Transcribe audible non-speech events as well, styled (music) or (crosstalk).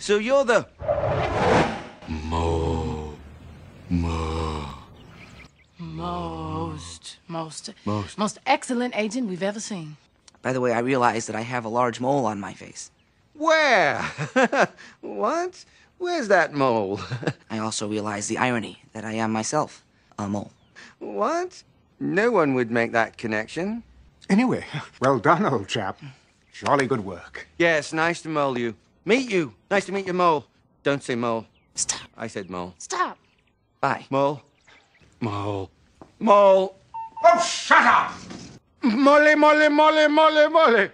So you're the. Mo. Mo. Most, most, Most. most excellent agent we've ever seen. By the way, I realize that I have a large mole on my face. Where? (laughs) what? Where's that mole? (laughs) I also realize the irony that I am myself a mole. what? No one would make that connection. Anyway, well done, old chap. Jolly good work. Yes, nice to mole you. Meet you. Nice to meet you, mole. Don't say mole. Stop. I said mole. Stop. Bye. Mole. Mole. Mole. Oh, shut up! Molly, molly, molly, molly, molly.